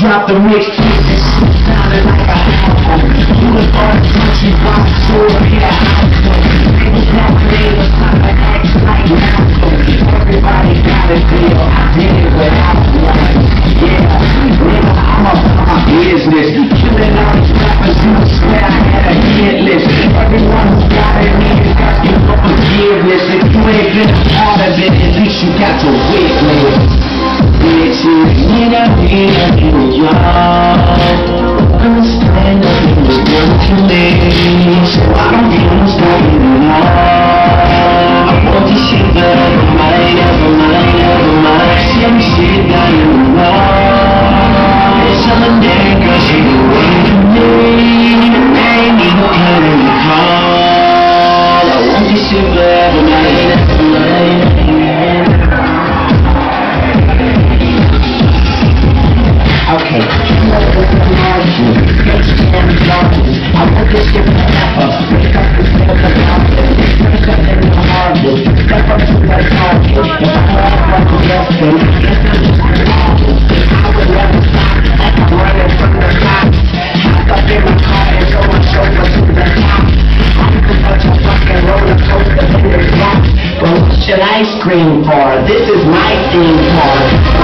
drop the mix, this shit sounded like a album. You was on the country rock tour, yeah, album. Niggas nowadays trying to act like Malcolm. Everybody got a deal, I did it without one. Yeah, nigga, I'm about my business. Killing all these rappers, you swear I had a hit list. Everyone who got it needs asking for forgiveness. If you ain't been a part of it, at least you got to witness. Bitches, nigga, nigga, nigga, love. I scream for? This is my theme part.